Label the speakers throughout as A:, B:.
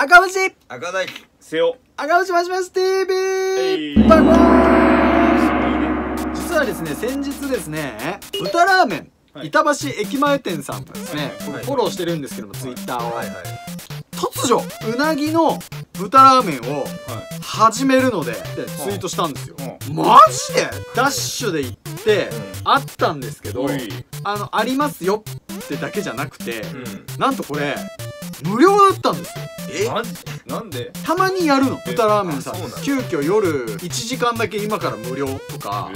A: 赤虫
B: 赤大
C: せよ。
A: 赤虫マシマシ TV、
C: えい。
A: バイバイ。実はですね先日ですね豚ラーメン、
C: はい。
A: 板橋駅前店さんがですね、フォローしてるんですけどもツイッターを、
B: はいはい。
A: 突如うなぎの豚ラーメンを
C: はい。
A: 始めるのでツイートしたんですよ、
C: う
A: マジで？ダッシュで行って、あったんですけどあのありますよってだけじゃなくて、
B: うん。
A: なんとこれ無料だったんですよ。
B: え？
C: マジ？なんで？
A: たまにやるの。
C: え
A: 豚ラーメンさん。急遽夜1時間だけ今から無料とか。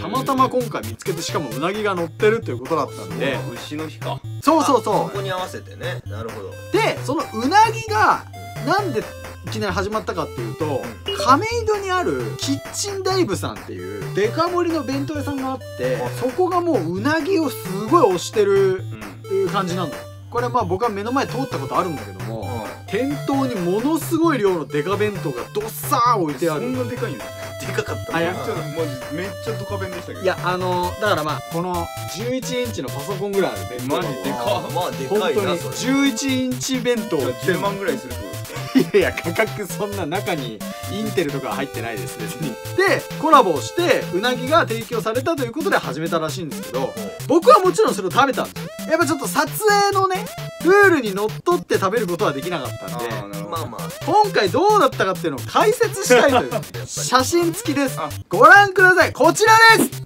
A: たまたま今回見つけてしかもうなぎが乗ってるということだったんで。
C: 牛の日か。
A: そうそうそ
B: ここに合わせてね。なるほど。
A: うでそのうなぎがなんでいきなり始まったかっていうと亀戸にあるキッチンダイブさんっていうデカ盛りの弁当屋さんがあってそこがもううなぎをすごい推してる
C: うん
A: 感じなのこれはまあ僕は目の前通ったことあるんだけども
B: う
A: 店頭にものすごい量のデカ弁当がどっさー置いてあ
C: そん
A: る
C: なでかいの
B: んでかかった。
A: あいや
C: めっちゃマジめっちゃドカ弁でしたけど。
A: いやあのだからまあこの11インチのパソコンぐらいある
C: マジでか。
B: まあで
A: 本当に
B: かいなそれ。
A: 11インチ弁当売って
C: 10
A: んの
C: 万ぐらいするってこ
A: いやいや価格そんな中にインテルとかは入ってないです別に。でコラボをしてうなぎが提供されたということで始めたらしいんですけど僕はもちろんそれを食べたんですよ。やっぱちょっと撮影のねルールにのっとって食べることはできなかったんで
C: とああなるほど
B: まあまあ。
A: 今回どうだったかっていうのを解説したいという。写真付きです。
C: あ
A: ご覧ください。こちらです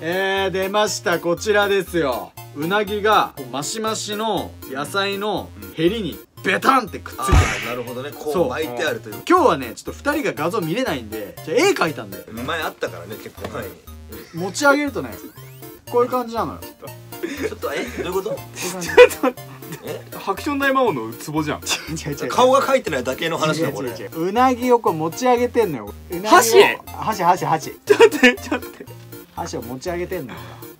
A: えー、出ました。こちらですよ。うなぎがマシマシの野菜のヘリにベタンってくっつい
B: あ
A: てる。
B: あなるほどね。こう巻いてあるという。
A: 今日はねちょっと2人が画像見れないんでじゃあ絵描いたんで。
B: 前あったからね結構前に。
A: 持ち上げるとねこういう感じなのよ。
B: ちょっとえどういうこと？
A: こういう感じ
C: ハクション大魔王のツボじゃん。
A: 違う違う。
B: 顔が描いてないだけの話だこれ
A: 違うなぎをこう持ち上げてんのよ。
C: 箸？
A: 箸箸箸。
C: ちょっと待ってちょっと待って
A: 箸を持ち上げてんのよ。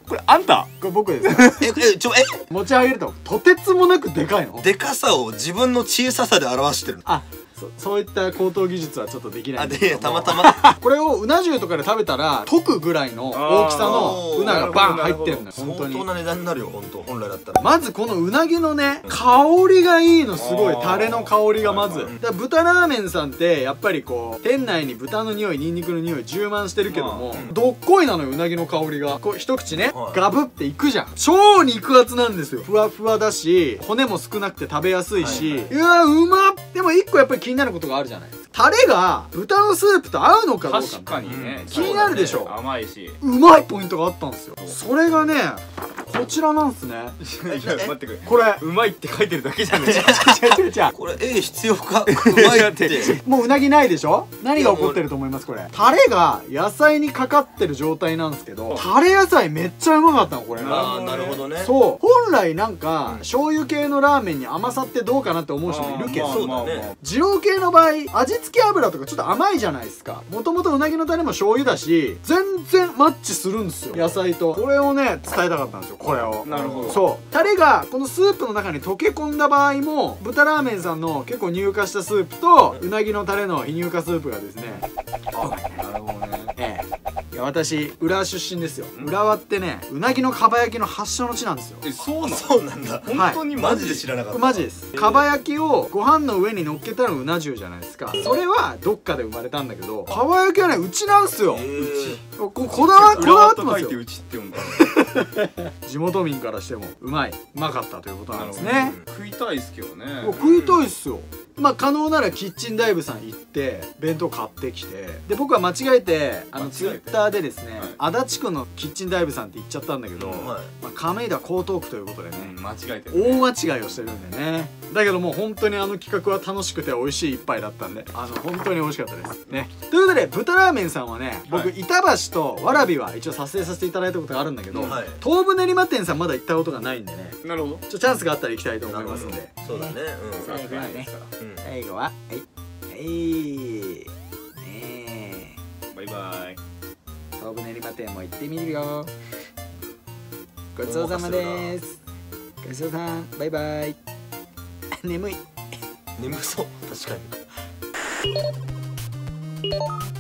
C: これあんた？
A: これ僕です。
B: ええちょえ？
A: 持ち上げるととてつもなくでかいの。
B: でかさを自分の小ささで表してる
A: あそそういった高等技術はちょっとできない
B: あ
A: んですけど
B: たまたま。
A: これをうな重とかで食べたら溶くぐらいの大きさのうながバン入ってるのよ。
B: 相
A: 本当に。
B: 当な値段になるよ本当本来だったら。
A: まずこのうなぎのね香りがいいのすごい。タレの香りがまず。だ豚ラーメンさんってやっぱりこう店内に豚の匂いニンニクの匂い充満してるけども
B: うん
A: どっこいなのようなぎの香りがこう一口ね
B: はい。
A: ガブっていくじゃん。超肉厚なんですよ。ふわふわだし骨も少なくて食べやすいし、
B: はいう
A: わうまっでも一個やっぱり気になることがあるじゃない。タレが豚のスープと合うのかどうか。
C: 確かにね。
A: 気になるでしょ。
C: 甘いし。
A: うまいポイントがあったんですよ。それがねこちらなんすね。
C: いや待ってくれ。
A: これ。
C: うまいって書いてるだけじゃね
A: 違う違う違う
B: これえ必要か？うまいって。
A: もううなぎないでしょ？何が起こってると思いますこれ。タレが野菜にかかってる状態なんですけどタレ野菜めっちゃうまかったのこれ。
B: ああなるほどね。
A: そう。本来なんか醤油系のラーメンに甘さってどうかなって思う人もいるけど
B: まあそうだね
A: 二郎系の場合味付け油とかちょっと甘いじゃないですか。もともとうなぎのタレも醤油だし全然マッチするんですよ。野菜と。これをね伝えたかったんですよこれを。
C: なるほど。
A: そう。タレがこのスープの中に溶け込んだ場合も豚ラーメンさんの結構乳化したスープとうなぎのタレの非乳化スープがですね。
C: なるほどね。
A: ええ。いや私浦和出身ですよ。浦和ってねうなぎのかば焼きの発祥の地なんですよ。
C: えそうなの？
B: そうなんだ。
C: 本当に
B: マジで知らなかった。
A: マジです。かば焼きをご飯の上に乗っけたらうな重じゃないですか。それはどっかで生まれたんだけどかば焼きはねうちなんすよ。
B: えー
A: ここだわこだわってますよ。
C: 裏と書いてうちって読んだ
A: 地元民からしてもうまいうまかったということなんですね。
C: 食いたいっすけどね。
A: 食いたいっすよまあ可能ならキッチンダイブさん行って弁当買ってきてで僕は間違えてあのツイッターでですね、
C: はい。
A: 足立区のキッチンダイブさんって言っちゃったんだけど、
B: はい。
A: まあ、亀田江東区ということでね、
C: うん間違えてるね。
A: 大間違いをしてるんでね。だけどもう本当にあの企画は楽しくて美味しい一杯だったんであの本当に美味しかったです。ね。ということで豚ラーメンさんはね僕、
C: はい。
A: 板橋とわらびは一応撮影させていただいたことがあるんだけど、
B: はい。
A: 東武練馬店さんまだ行ったことがないんでね。
C: なるほど。
A: ちょチャンスがあったら行きたいと思いますんで。
B: そうだね。
A: 最後はね
B: うんうん
A: 最後ははい。はい。ね
C: バイバイ。
A: え東武練馬店も行ってみるよ。ごちそうさまです。ごちそうさん。バイバイ。眠い。
B: 眠そう。確かに「